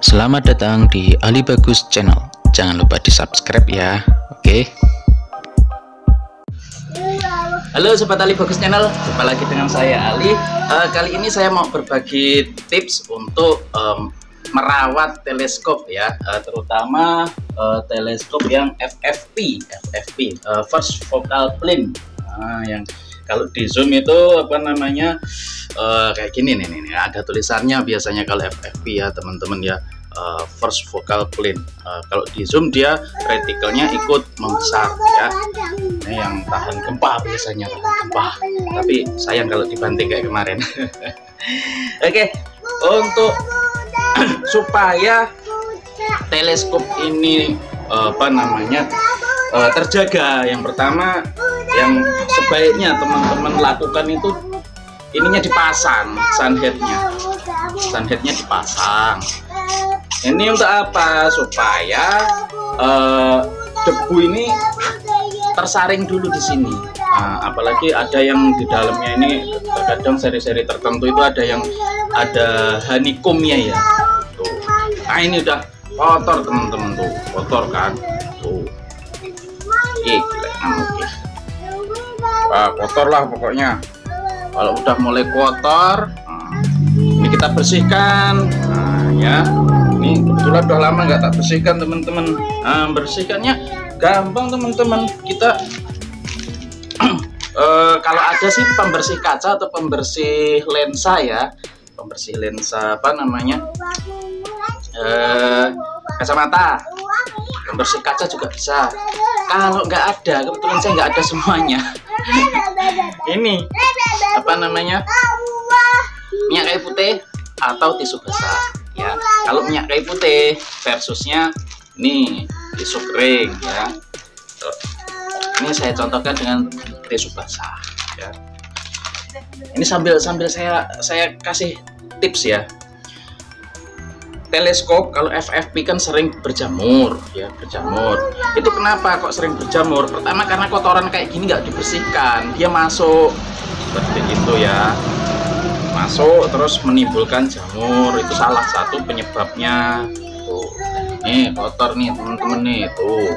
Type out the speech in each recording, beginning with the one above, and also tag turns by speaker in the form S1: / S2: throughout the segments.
S1: Selamat datang di Ali Bagus Channel. Jangan lupa di subscribe ya. Oke. Halo Sobat Ali Bagus Channel, jumpa lagi dengan saya Ali. Uh, kali ini saya mau berbagi tips untuk um, merawat teleskop ya, uh, terutama uh, teleskop yang FFP, FFP, uh, First Focal Plane, uh, yang kalau di zoom itu apa namanya uh, kayak gini nih, nih, ada tulisannya biasanya kalau FFP ya teman-teman ya. Uh, first focal plane. Uh, kalau di zoom dia retikelnya ikut membesar ya. Ini yang tahan gempa biasanya tahan gempa. Tapi sayang kalau dibanting kayak kemarin. Oke okay. untuk supaya teleskop ini apa namanya terjaga yang pertama yang sebaiknya teman-teman lakukan itu ininya dipasang sunheadnya. Sunheadnya dipasang. Ini untuk apa? Supaya uh, debu ini tersaring dulu di sini. Nah, apalagi ada yang di dalamnya ini terkadang seri-seri tertentu itu ada yang ada honeycombnya ya. Tuh. Nah ini udah kotor teman-teman. Tuh kotor kan? Tuh. Oke oke kotor lah pokoknya. Kalau udah mulai kotor nah, ini kita bersihkan. Nah, ya. Ini kebetulan udah lama nggak tak bersihkan teman-teman. Nah, bersihkannya gampang teman-teman. Kita uh, kalau ada sih pembersih kaca atau pembersih lensa ya. Pembersih lensa apa namanya? Uh, kacamata pembersih kaca juga bisa. Kalau nggak ada kebetulan saya nggak ada semuanya. Ini apa namanya? Minyak kayu putih atau tisu basah. Ya kalau minyak kayu putih versusnya ini tisu kering ya. Ini saya contohkan dengan tisu basah ya. Ini sambil sambil saya saya kasih tips ya teleskop kalau FFP kan sering berjamur ya berjamur. Itu kenapa kok sering berjamur? Pertama karena kotoran kayak gini nggak dibersihkan. Dia masuk. Seperti itu ya. Masuk terus menimbulkan jamur. Itu salah satu penyebabnya. Tuh. Nih kotor nih teman-teman nih. Tuh.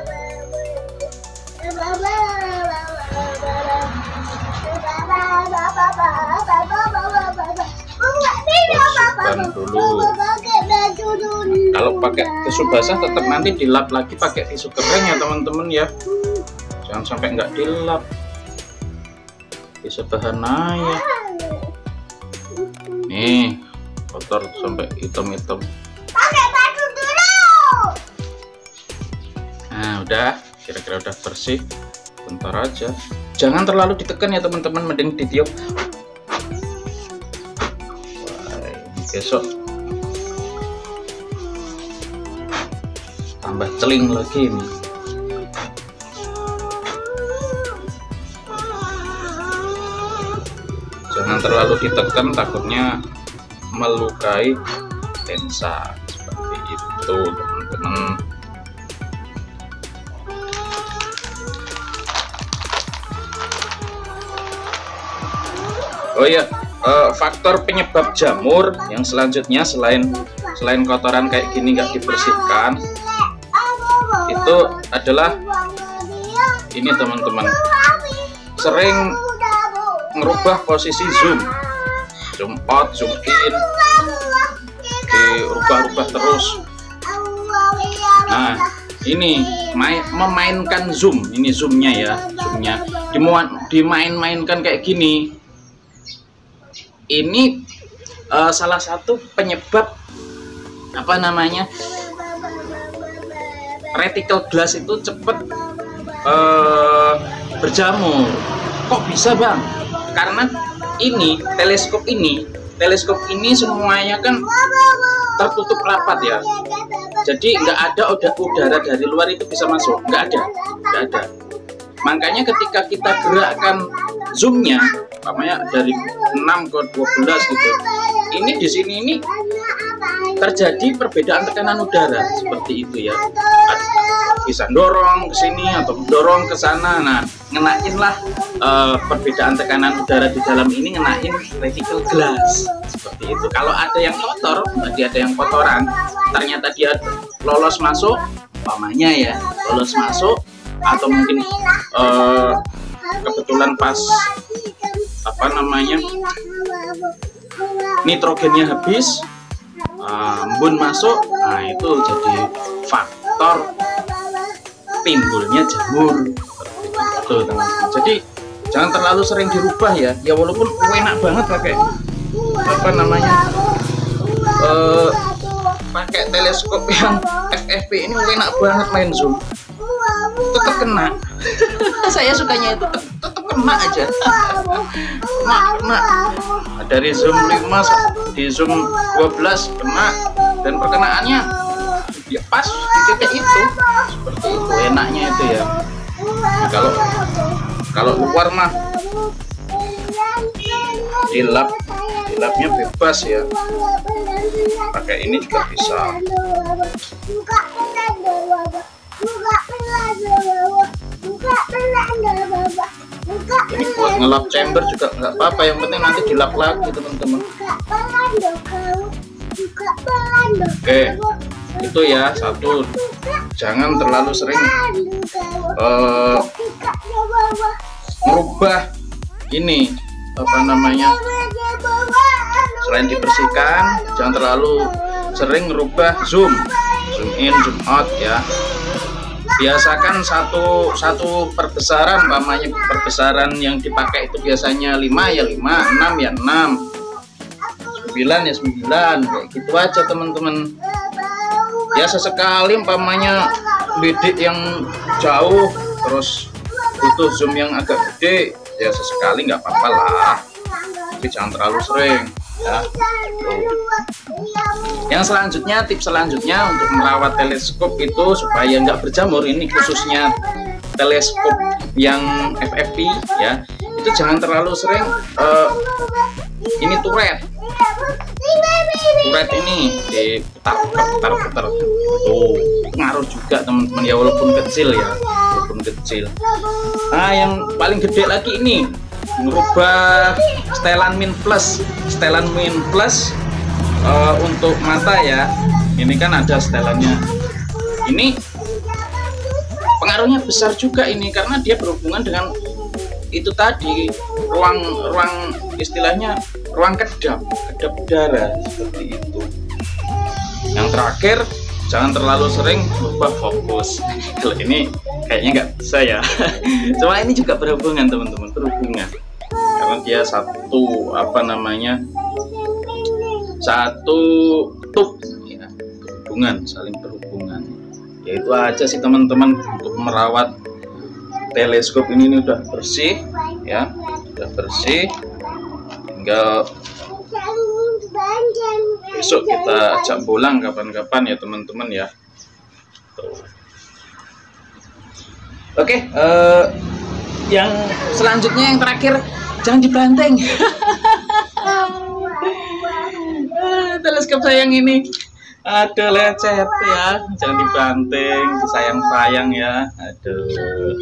S1: Bersihkan dulu kalau pakai tisu basah tetap nanti dilap lagi pakai tisu kering ya teman-teman ya. Jangan sampai nggak dilap. Bisa bahaya nih kotor sampai hitam-hitam. Nah udah. Kira-kira udah bersih. Bentar aja. Jangan terlalu ditekan ya teman-teman. Mending ditiup. Besok tambah celing lagi nih jangan terlalu ditekan takutnya melukai lensa. Seperti itu teman-teman. Oh iya uh, faktor penyebab jamur yang selanjutnya selain selain kotoran kayak gini nggak dibersihkan itu adalah ini teman-teman. Sering merubah posisi zoom. Zoom out zoom in. Dirubah-rubah terus. Nah ini main, memainkan zoom. Ini zoomnya ya zoomnya. Dimain-mainkan kayak gini. Ini uh, salah satu penyebab apa namanya reticle glass itu cepat uh, berjamur. Kok bisa bang? Karena ini teleskop ini teleskop ini semuanya kan tertutup rapat ya. Jadi nggak ada udara, udara dari luar itu bisa masuk. Nggak ada nggak ada. Makanya ketika kita gerakkan zoomnya namanya dari 6 ke 12 gitu ini di sini ini terjadi perbedaan tekanan udara seperti itu ya. Bisa dorong ke sini atau dorong ke sana. Nah ngenain lah uh, perbedaan tekanan udara di dalam ini ngenain reticle glass. Seperti itu. Kalau ada yang kotor tadi ada yang kotoran ternyata dia lolos masuk umpamanya ya lolos masuk atau mungkin uh, kebetulan pas apa namanya nitrogennya habis embun masuk. Nah itu jadi faktor timbulnya jamur. Tuh, teman-teman. jadi jangan terlalu sering dirubah ya. Ya walaupun enak banget pakai apa namanya uh, pakai teleskop yang FFP ini enak banget main zoom. Tetap kena saya sukanya itu. Tetap kena aja. Kena kena dari zoom 5 di zoom 12 kena dan perkenaannya. Ya pas di titik itu. Seperti itu enaknya itu ya. Nah, kalau kalau luar mah. Di lab di labnya bebas ya. Pakai ini juga bisa ini buat ngelap chamber juga nggak apa-apa yang penting nanti dilap lagi teman-teman. Oke itu ya satu. Jangan terlalu sering uh, merubah ini apa namanya selain dibersihkan jangan terlalu sering merubah zoom. Zoom in zoom out ya biasakan satu satu perbesaran namanya perbesaran yang dipakai itu biasanya 5 ya 5 6 ya 6 9 ya 9 kayak gitu aja teman-teman. Ya sesekali umpamanya bidik yang jauh terus butuh zoom yang agak gede ya sesekali nggak apa-apa lah. Tapi jangan terlalu sering ya. Tuh. Yang selanjutnya tips selanjutnya untuk merawat teleskop itu supaya nggak berjamur ini khususnya teleskop yang FFP ya. Itu jangan terlalu sering uh, ini turret. Turret ini diputar putar putar tuh ngaruh juga teman-teman ya walaupun kecil ya. Walaupun kecil. Nah yang paling gede lagi ini. Merubah setelan min plus. Setelan min plus uh, untuk mata ya ini kan ada setelannya. Ini pengaruhnya besar juga ini karena dia berhubungan dengan itu tadi ruang ruang istilahnya ruang kedap kedap udara seperti itu. Yang terakhir jangan terlalu sering lupa fokus. Kalau ini kayaknya nggak bisa ya. Cuma ini juga berhubungan teman-teman berhubungan. Karena dia satu apa namanya satu tub ya berhubungan saling berhubungan. Ya itu aja sih teman-teman untuk merawat teleskop ini, ini udah bersih ya udah bersih. Tinggal besok kita ajak pulang kapan-kapan ya teman-teman ya. Oke uh, yang selanjutnya yang terakhir jangan dibanting teleskop sayang ini. Ada lecet ya jangan dibanting disayang-sayang ya. Aduh.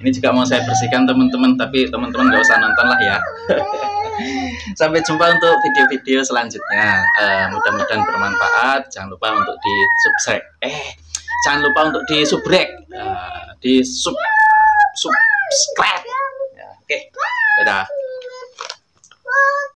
S1: Ini juga mau saya bersihkan teman-teman tapi teman-teman nggak usah nonton lah ya. Sampai jumpa untuk video-video selanjutnya. Uh, mudah-mudahan bermanfaat. Jangan lupa untuk di subscribe eh jangan lupa untuk di subrek uh, di sub subscribe. Ya, oke. Okay. dadah